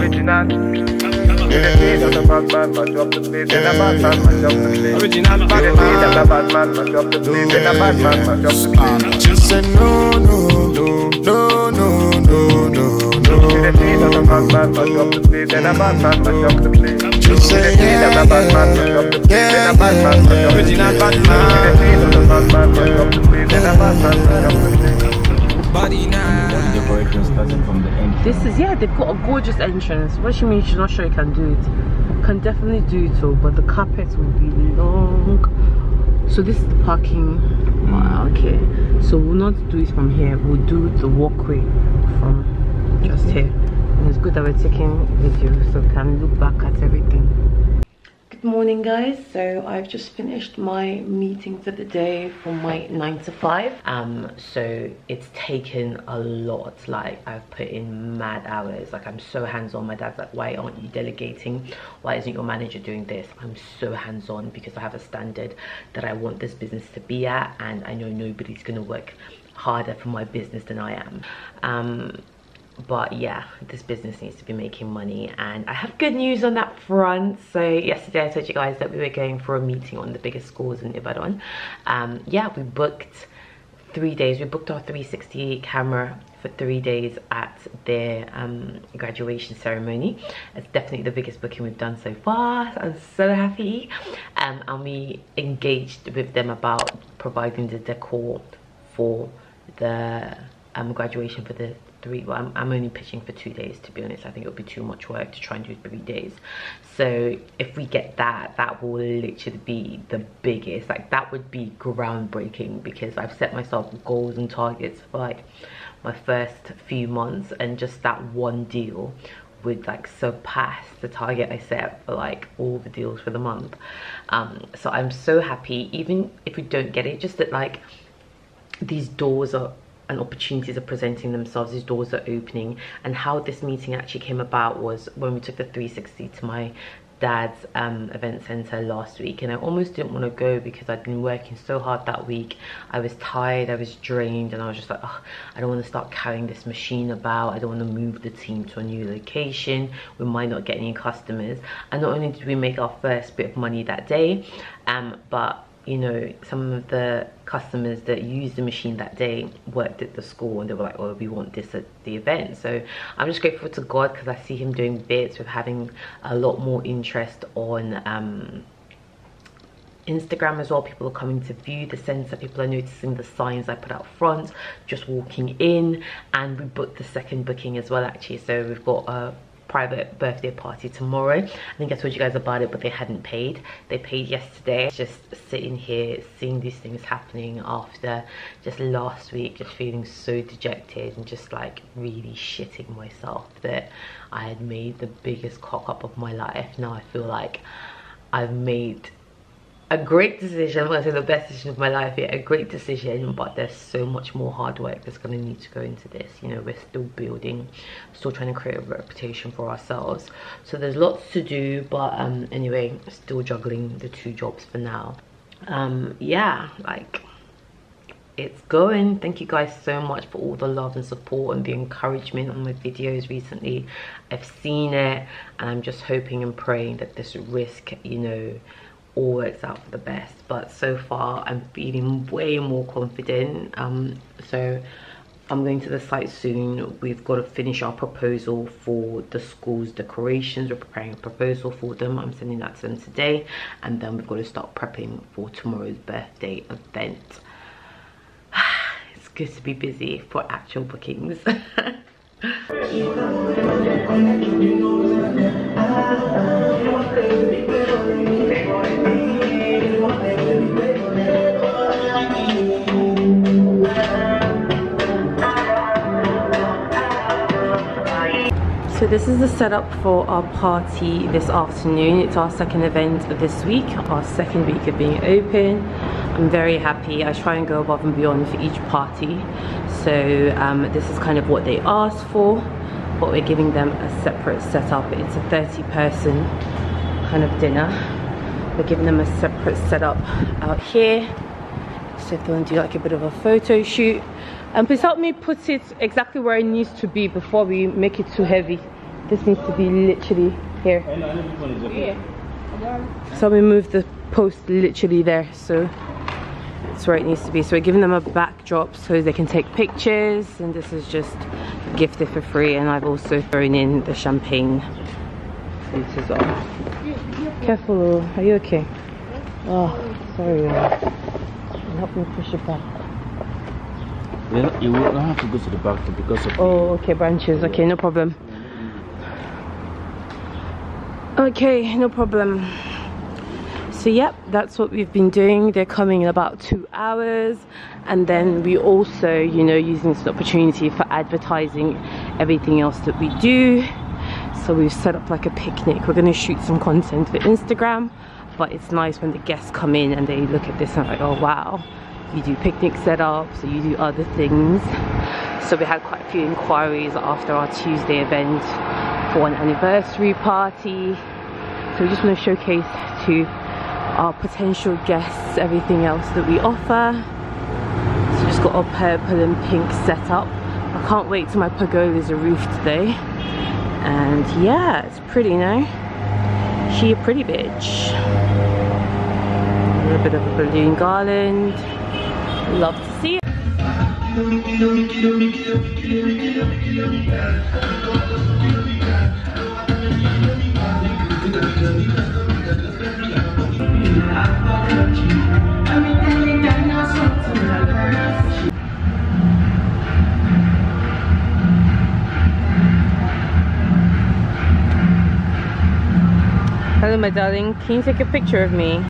Original. Yeah. Of the bad man, mash up the place. And a bad man, mash up the place. Original. Bad man, of the bad man, mash up the place. And a bad man, mash up the place. She said no, no, no, no, no, no, no, no. The place of the bad man, mash up the place. And a bad man, mash up the place. She said yeah, of the bad man, mash up the place. And a bad man, mash up the place. Original bad The man. place of the bad man, mash up the place. And a bad man, mash up the place. Body now. decoration starting from the end. This is yeah, they've got a gorgeous entrance. What she means she's not sure you can do it. Can definitely do it all, but the carpet will be long. So this is the parking. Wow, okay. So we'll not do it from here. We'll do the walkway from just here. And it's good that we're taking video so we can look back at everything. Good morning guys. So I've just finished my meeting for the day from my 9 to 5. Um so it's taken a lot. Like I've put in mad hours. Like I'm so hands-on. My dad's like, why aren't you delegating? Why isn't your manager doing this? I'm so hands-on because I have a standard that I want this business to be at and I know nobody's gonna work harder for my business than I am. Um but yeah this business needs to be making money. And i have good news on that front. So yesterday i told you guys that we were going for a meeting on the biggest schools in ibadan. Um yeah we booked three days. We booked our 360 camera for three days at their um, graduation ceremony. It's definitely the biggest booking we've done so far. I'm so happy. Um, and we engaged with them about providing the decor for the um, graduation for the three well I'm, I'm only pitching for two days to be honest i think it'll be too much work to try and do three days so if we get that that will literally be the biggest like that would be groundbreaking because i've set myself goals and targets for like my first few months and just that one deal would like surpass the target I set for like all the deals for the month. Um, so I'm so happy, even if we don't get it, just that like these doors are and opportunities are presenting themselves these doors are opening. And how this meeting actually came about was when we took the 360 to my dad's um, event center last week. And I almost didn't want to go because I'd been working so hard that week. I was tired I was drained and I was just like I don't want to start carrying this machine about. I don't want to move the team to a new location. We might not get any customers. And not only did we make our first bit of money that day um, but you know some of the customers that used the machine that day worked at the school and they were like oh we want this at the event so i'm just grateful to god because i see him doing bits with having a lot more interest on um Instagram as well. People are coming to view the center. People are noticing the signs I put out front, just walking in. And we booked the second booking as well, actually. So we've got a private birthday party tomorrow. I think I told you guys about it, but they hadn't paid. They paid yesterday. Just sitting here, seeing these things happening after just last week, just feeling so dejected and just like really shitting myself that I had made the biggest cock up of my life. Now I feel like I've made a great decision. I'm gonna say the best decision of my life Yeah, A great decision, but there's so much more hard work that's gonna need to go into this. You know, we're still building, still trying to create a reputation for ourselves. So there's lots to do, but um, anyway, still juggling the two jobs for now. Um, yeah, like it's going thank you guys so much for all the love and support and the encouragement on my videos recently i've seen it and i'm just hoping and praying that this risk you know all works out for the best. But so far i'm feeling way more confident. Um so i'm going to the site soon. We've got to finish our proposal for the school's decorations. We're preparing a proposal for them. I'm sending that to them today. And then we've got to start prepping for tomorrow's birthday event. It's good to be busy for actual bookings So this is the setup for our party this afternoon. It's our second event this week, our second week of being open. I'm very happy. I try and go above and beyond for each party. So um, this is kind of what they asked for, but we're giving them a separate setup. It's a 30 person kind of dinner. We're giving them a separate setup out here. So if they want to do like a bit of a photo shoot. And please help me put it exactly where it needs to be before we make it too heavy. This needs to be literally here. So we move the post literally there, so that's where it needs to be. So we're giving them a backdrop so they can take pictures, and this is just gifted for free. And I've also thrown in the champagne flutes as well. Careful, are you okay? Oh, sorry. Uh, help me push it back. You you will not have to go to the back because of Oh, okay, branches. Okay, no problem. Okay, no problem. So, yep, that's what we've been doing. They're coming in about two hours, and then we also, you know, using this opportunity for advertising everything else that we do. So, we've set up like a picnic. We're going to shoot some content for Instagram, but it's nice when the guests come in and they look at this and like, oh wow, you do picnic setups, you do other things. So, we had quite a few inquiries after our Tuesday event for an anniversary party. So we just want to showcase to our potential guests everything else that we offer. So just got our purple and pink setup. I can't wait till my pergola's a roof today. And yeah, it's pretty now. She a pretty bitch. A little bit of a balloon garland. Love to see it. Hello, my darling. Can you take a picture of me?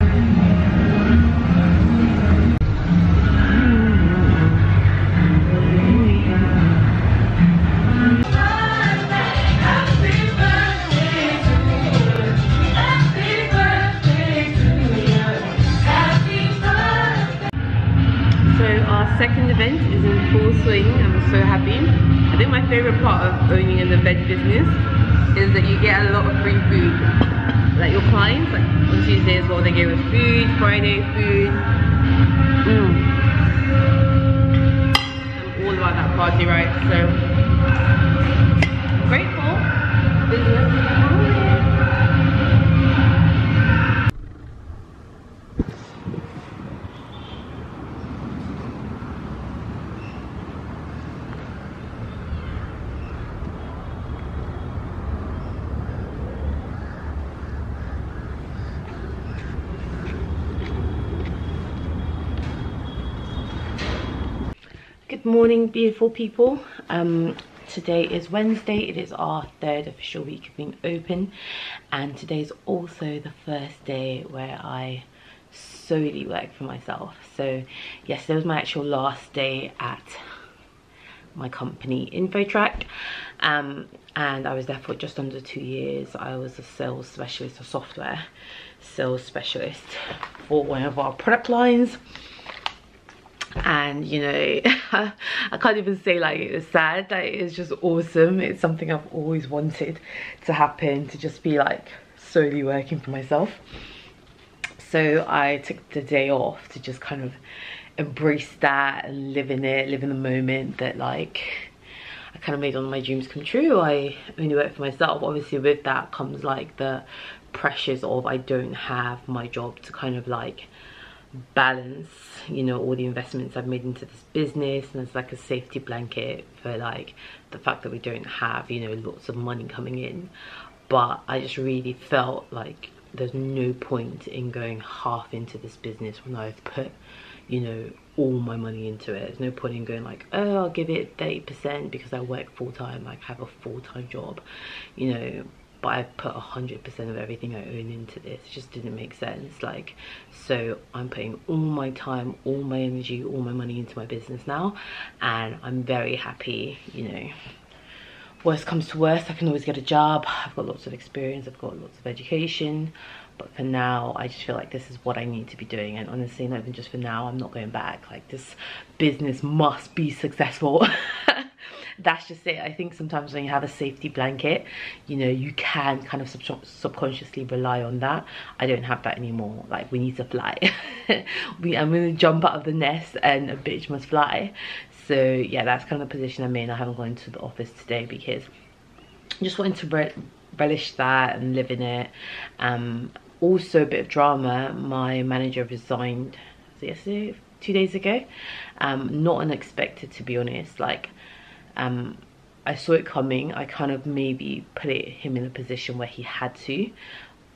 So our second event is in full swing. I'm so happy. I think my favorite part of owning an event business is that you get a lot of free food. Like your clients, like on Tuesday as well, they gave us food, Friday food. Mm. I'm all about that party, right? So grateful. Business. Good morning, beautiful people. Um, today is Wednesday. It is our third official week of being open, and today is also the first day where I solely work for myself. So, yes, there was my actual last day at my company InfoTrack, um, and I was there for just under two years. I was a sales specialist, a software sales specialist for one of our product lines and you know i can't even say like it was sad like it's just awesome it's something i've always wanted to happen to just be like solely working for myself so i took the day off to just kind of embrace that and live in it live in the moment that like I kind of made all my dreams come true. I only work for myself. Obviously with that comes like the pressures of I don't have my job to kind of like balance you know all the investments I've made into this business and it's like a safety blanket for like the fact that we don't have you know lots of money coming in. But I just really felt like there's no point in going half into this business when I've put you know all my money into it. There's no point in going like oh I'll give it 30% because I work full-time like have a full-time job you know but I put hundred percent of everything I own into this. It just didn't make sense. Like, so I'm putting all my time, all my energy, all my money into my business now, and I'm very happy. You know, worst comes to worst, I can always get a job. I've got lots of experience. I've got lots of education. But for now, I just feel like this is what I need to be doing. And honestly, not even just for now, I'm not going back. Like, this business must be successful. that's just it. I think sometimes when you have a safety blanket you know you can kind of sub subconsciously rely on that. I don't have that anymore. Like we need to fly. We i'm gonna jump out of the nest and a bitch must fly. So yeah that's kind of the position i'm in. I haven't gone to the office today because i just wanted to re relish that and live in it. Um also a bit of drama. My manager resigned yesterday? Two days ago. Um not unexpected to be honest. Like um I saw it coming. I kind of maybe put it, him in a position where he had to,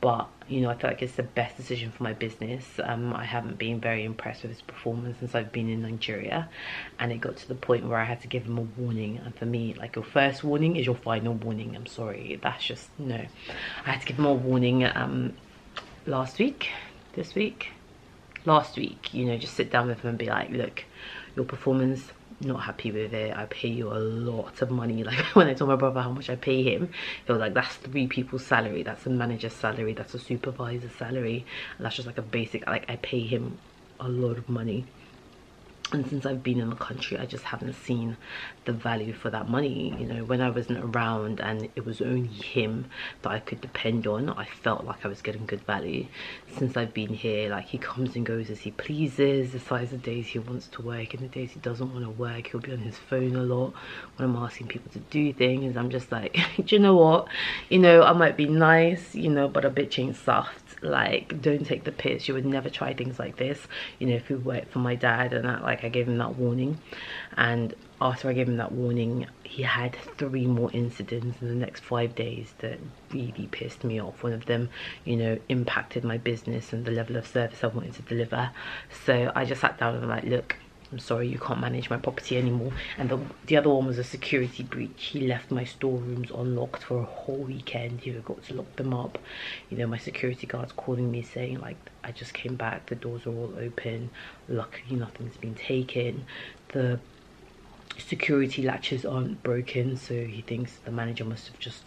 but you know, I feel like it's the best decision for my business. Um, I haven't been very impressed with his performance since I've been in Nigeria, and it got to the point where I had to give him a warning. And for me, like your first warning is your final warning. I'm sorry, that's just no. I had to give him a warning um, last week, this week, last week. You know, just sit down with him and be like, look, your performance not happy with it. I pay you a lot of money. Like when i told my brother how much i pay him he was like that's three people's salary. That's a manager's salary. That's a supervisor's salary. And that's just like a basic like i pay him a lot of money and since I've been in the country I just haven't seen the value for that money. You know when I wasn't around and it was only him that I could depend on I felt like I was getting good value. Since I've been here like he comes and goes as he pleases the size of days he wants to work and the days he doesn't want to work he'll be on his phone a lot when I'm asking people to do things. I'm just like do you know what? You know I might be nice you know but a bitch ain't soft. Like don't take the piss. You would never try things like this. You know if you work for my dad and that like i gave him that warning. And after i gave him that warning he had three more incidents in the next five days that really pissed me off. One of them you know impacted my business and the level of service i wanted to deliver. So i just sat down and I'm like look I'm sorry, you can't manage my property anymore. And the, the other one was a security breach. He left my storerooms unlocked for a whole weekend. He got to lock them up. You know, my security guard's calling me saying, like, I just came back, the doors are all open. Luckily, nothing's been taken. The security latches aren't broken, so he thinks the manager must have just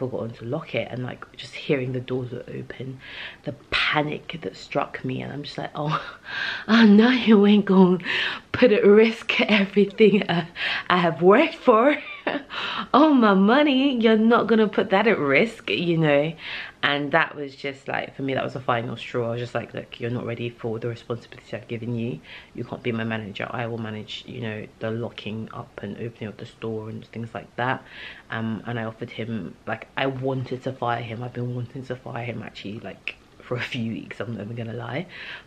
forgotten to lock it and like just hearing the doors were open the panic that struck me and i'm just like oh, oh i know you ain't gonna put at risk everything I, I have worked for oh my money you're not gonna put that at risk you know? And that was just like for me that was the final straw. I was just like look you're not ready for the responsibility i've given you. You can't be my manager. I will manage you know the locking up and opening of the store and things like that. Um and i offered him like i wanted to fire him. I've been wanting to fire him actually like for a few weeks i'm never gonna lie.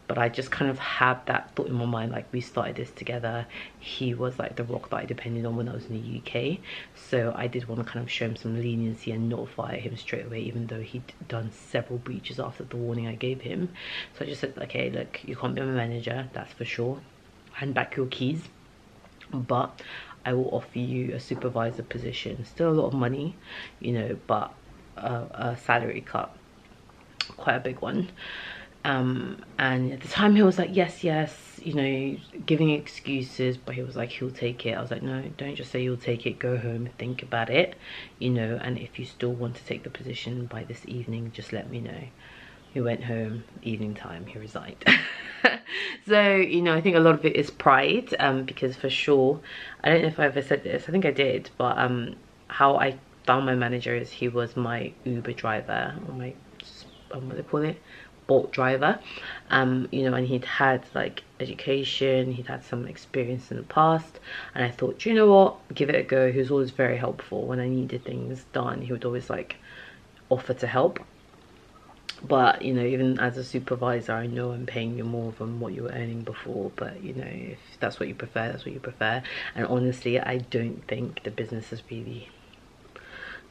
But i just kind of had that thought in my mind like we started this together. He was like the rock that i depended on when i was in the uk so i did want to kind of show him some leniency and not fire him straight away even though he'd done several breaches after the warning i gave him. So i just said okay look you can't be my manager that's for sure. Hand back your keys but i will offer you a supervisor position. Still a lot of money you know but a, a salary cut quite a big one. Um, and at the time he was like yes yes you know giving excuses but he was like he'll take it. I was like no don't just say you'll take it. Go home think about it you know and if you still want to take the position by this evening just let me know. He went home evening time he resigned. So you know i think a lot of it is pride um, because for sure i don't know if i ever said this i think i did but um, how i found my manager is he was my uber driver or my um, what they call it bolt driver. Um you know and he'd had like education he'd had some experience in the past and i thought you know what? Give it a go. He was always very helpful. When i needed things done he would always like offer to help. But you know even as a supervisor i know i'm paying you more than what you were earning before but you know if that's what you prefer that's what you prefer. And honestly i don't think the business is really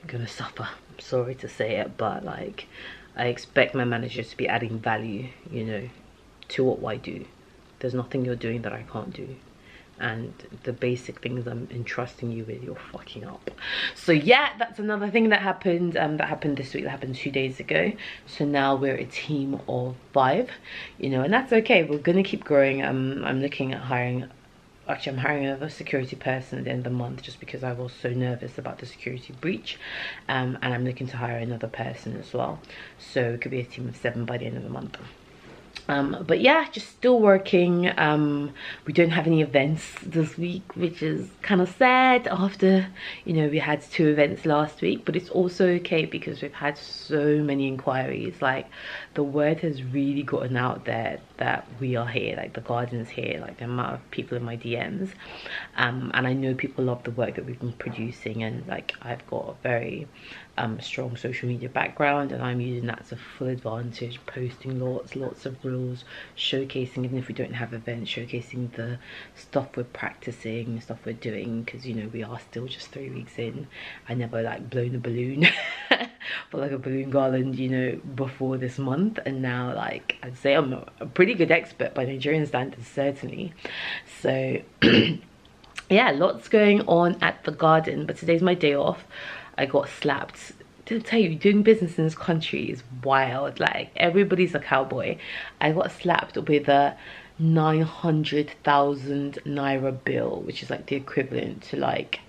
gonna suffer. I'm sorry to say it but like I expect my managers to be adding value, you know, to what I do. There's nothing you're doing that I can't do. And the basic things I'm entrusting you with, you're fucking up. So yeah, that's another thing that happened. Um, that happened this week. That happened two days ago. So now we're a team of five, you know, and that's okay. We're gonna keep growing. Um, I'm looking at hiring actually I'm hiring another security person at the end of the month just because I was so nervous about the security breach. Um, and I'm looking to hire another person as well. So it could be a team of seven by the end of the month um, but yeah just still working. Um, we don't have any events this week which is kind of sad after you know we had two events last week but it's also okay because we've had so many inquiries. Like the word has really gotten out there that we are here like the garden's here like the amount of people in my dms um, and i know people love the work that we've been producing and like i've got a very um, strong social media background and I'm using that to full advantage posting lots lots of reels showcasing even if we don't have events showcasing the stuff we're practicing the stuff we're doing because you know we are still just three weeks in. I never like blown a balloon but like a balloon garland you know before this month. And now like I'd say I'm a pretty good expert by Nigerian standards certainly. So yeah lots going on at the garden but today's my day off I got slapped. To tell you, doing business in this country is wild. Like everybody's a cowboy. I got slapped with a 900,000 naira bill, which is like the equivalent to like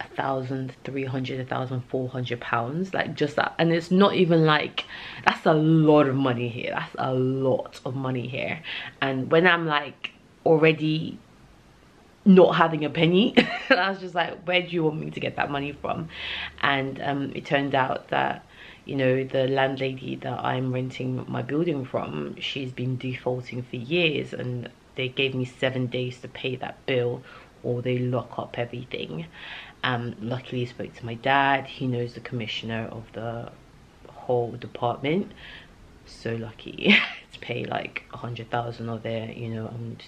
a thousand three hundred a thousand four hundred pounds like just that and it's not even like that's a lot of money here that's a lot of money here and when i'm like already not having a penny. And I was just like where do you want me to get that money from? And um, it turned out that you know the landlady that I'm renting my building from she's been defaulting for years and they gave me seven days to pay that bill or they lock up everything. Um, luckily I spoke to my dad. He knows the commissioner of the whole department. So lucky to pay like a hundred thousand of it you know and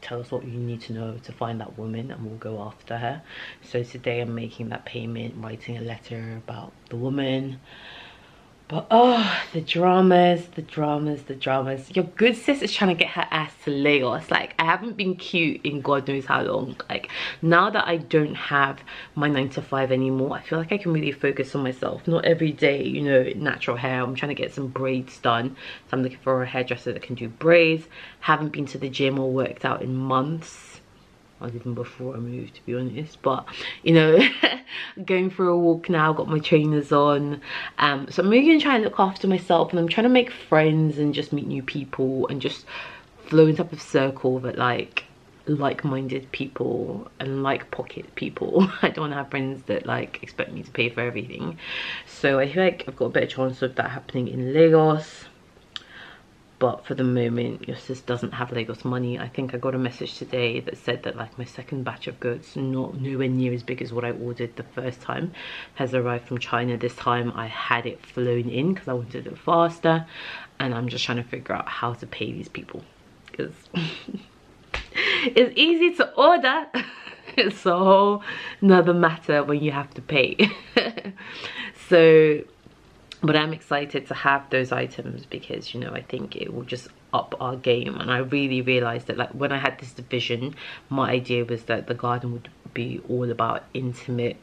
tell us what you need to know to find that woman and we'll go after her. So today i'm making that payment writing a letter about the woman but oh, the dramas, the dramas, the dramas. Your good sis is trying to get her ass to Lagos. Like, I haven't been cute in God knows how long. Like, now that I don't have my 9 to 5 anymore, I feel like I can really focus on myself. Not every day, you know, natural hair. I'm trying to get some braids done. So I'm looking for a hairdresser that can do braids. Haven't been to the gym or worked out in months was even before I moved to be honest but you know going for a walk now got my trainers on um, so I'm really gonna try and look after myself and I'm trying to make friends and just meet new people and just flow in type of circle that like like-minded people and like pocket people. I don't want to have friends that like expect me to pay for everything. So I feel like I've got a better chance of that happening in Lagos but for the moment your sis doesn't have Lagos money. I think I got a message today that said that like my second batch of goods, not nowhere near as big as what I ordered the first time, has arrived from China. This time I had it flown in because I wanted it faster and I'm just trying to figure out how to pay these people because it's easy to order. it's a whole another matter when you have to pay. so but i'm excited to have those items because you know i think it will just up our game. And i really realized that like when i had this division my idea was that the garden would be all about intimate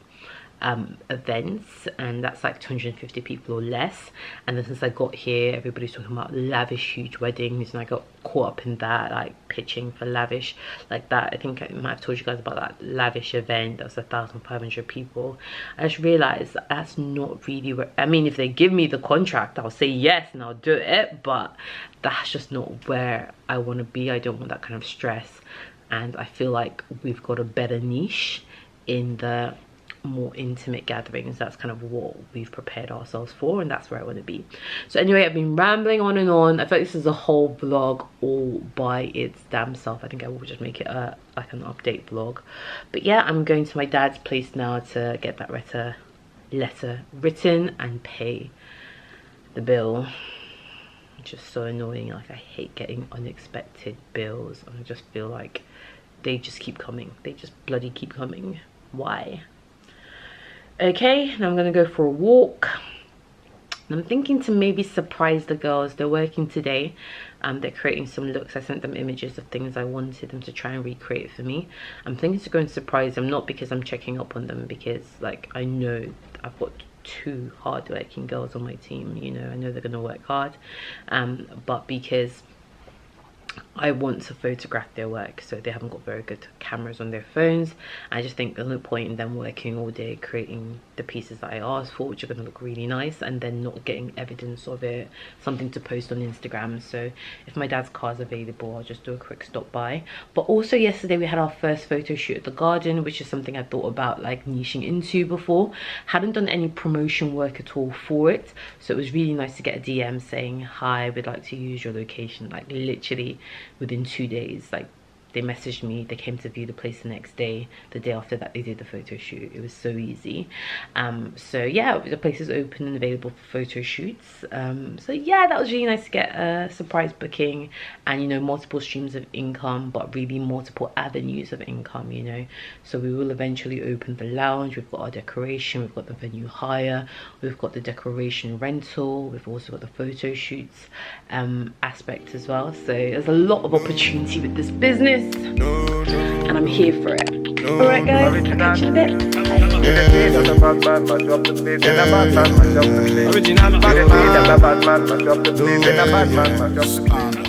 um, events and that's like 250 people or less. And then since I got here everybody's talking about lavish huge weddings and I got caught up in that like pitching for lavish like that. I think I might have told you guys about that lavish event that was a thousand five hundred people. I just realized that that's not really where I mean if they give me the contract I'll say yes and I'll do it but that's just not where I want to be. I don't want that kind of stress. And I feel like we've got a better niche in the more intimate gatherings that's kind of what we've prepared ourselves for and that's where i want to be. So anyway i've been rambling on and on. I feel like this is a whole vlog all by its damn self. I think i will just make it a like an update vlog. But yeah i'm going to my dad's place now to get that letter letter written and pay the bill. Just so annoying like i hate getting unexpected bills i just feel like they just keep coming. They just bloody keep coming. Why okay now i'm gonna go for a walk. I'm thinking to maybe surprise the girls they're working today. Um, they're creating some looks. I sent them images of things i wanted them to try and recreate for me. I'm thinking to go and surprise them not because i'm checking up on them because like i know i've got two hardworking girls on my team you know i know they're gonna work hard. Um, but because I want to photograph their work so they haven't got very good cameras on their phones. I just think there's no point in them working all day creating the pieces that I asked for which are going to look really nice and then not getting evidence of it something to post on Instagram. So if my dad's car is available I'll just do a quick stop by. But also yesterday we had our first photo shoot at the garden which is something I thought about like niching into before. Hadn't done any promotion work at all for it so it was really nice to get a DM saying hi we'd like to use your location. Like literally within two days like they messaged me they came to view the place the next day the day after that they did the photo shoot. It was so easy. Um, so yeah the place is open and available for photo shoots. Um, so yeah that was really nice to get a surprise booking and you know multiple streams of income but really multiple avenues of income you know. So we will eventually open the lounge. We've got our decoration. We've got the venue hire. We've got the decoration rental. We've also got the photo shoots um, aspect as well. So there's a lot of opportunity with this business and I'm here for it. Alright guys, catch you in a bit. Original. Bad man,